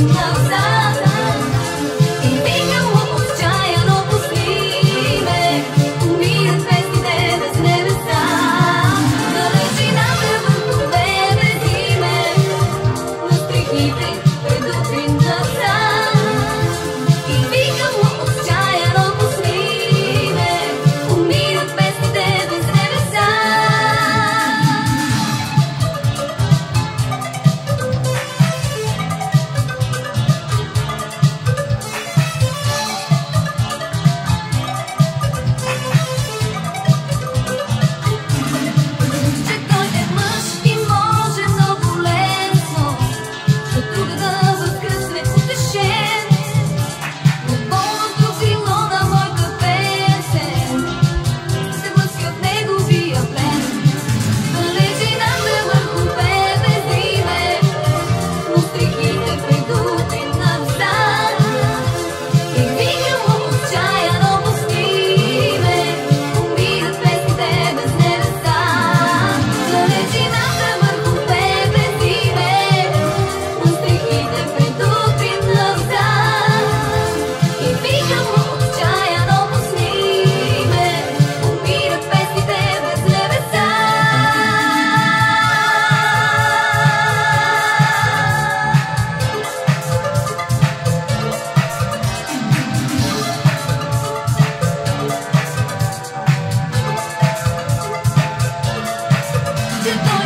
tình hợp ra to go.